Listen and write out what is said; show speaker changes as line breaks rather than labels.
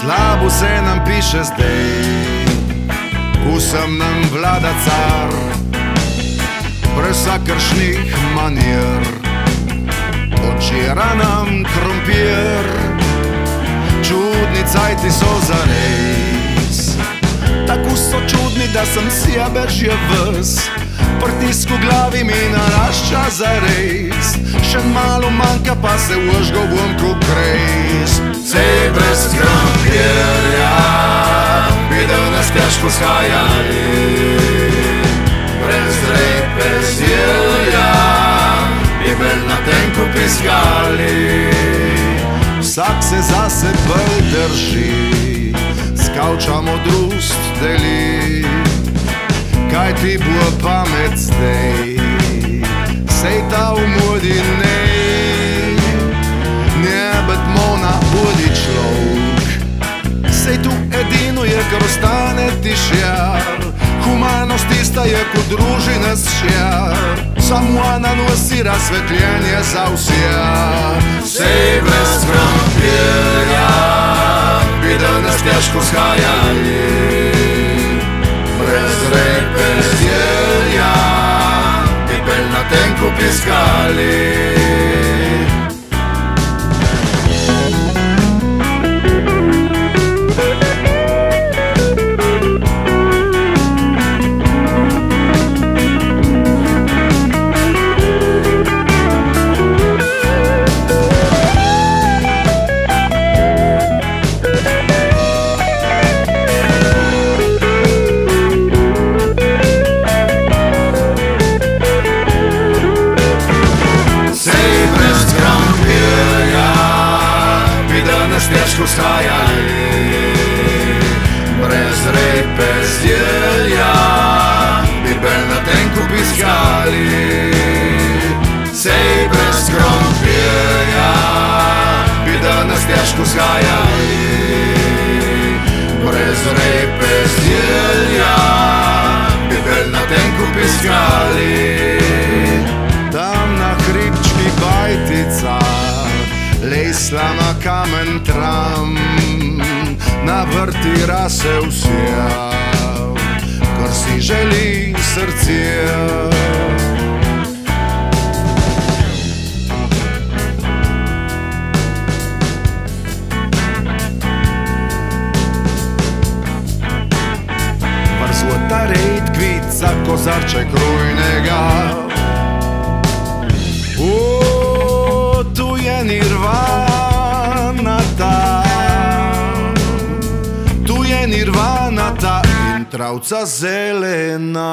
Slabo se nam piše zdaj, ko sem nam vlada car, brez vsakršnih manjer, očira nam krompir, čudni cajti so za res. Tako so čudni, da sem si ja več je ves, pritisk v glavi mi narašča za res. Še malo manjka, pa se užgo bom kot grejs.
Sej brez težko skajali, brez repe zjelja bi bil na tenku piskali.
Vsak se zase bolj drži, skavča modrost deli. Kaj ti bo pamet zdaj, ostane tišjar. Humanost tista je, ko druži nas šjar, samo ena nosi razsvetljenje za vse.
Sej brez krompirja bi danes težko skajali, brez repe težko skajali, brez repe zjelja bi bil na tenku piskali. Sej brez krompirja bi danes težko skajali, она камен трам Na
vrtira se usija Kar si želi srce Par zlota rejt kvit za kozarček rujnega uh! Travca zelena.